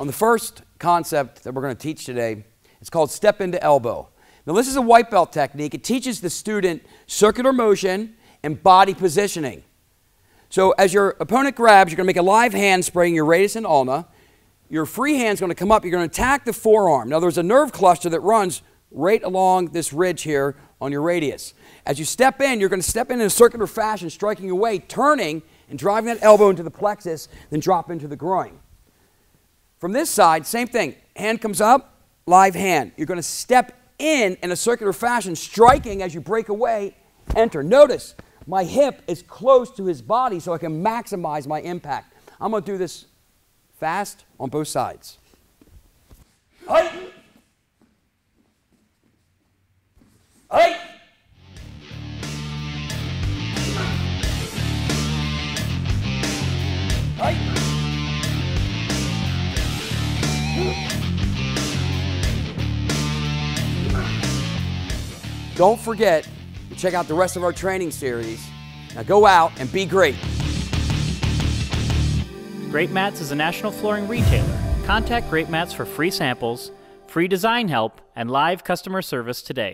on the first concept that we're going to teach today. It's called step into elbow. Now, this is a white belt technique. It teaches the student circular motion and body positioning. So, as your opponent grabs, you're going to make a live hand spraying your radius and ulna. Your free hand is going to come up. You're going to attack the forearm. Now, there's a nerve cluster that runs right along this ridge here on your radius. As you step in, you're going to step in in a circular fashion, striking away, turning, and driving that elbow into the plexus, then drop into the groin. From this side, same thing. Hand comes up, live hand. You're going to step in in a circular fashion, striking as you break away, enter. Notice my hip is close to his body so I can maximize my impact. I'm going to do this fast on both sides. Height. Don't forget to check out the rest of our training series. Now go out and be great. Great Mats is a national flooring retailer. Contact Great Mats for free samples, free design help, and live customer service today.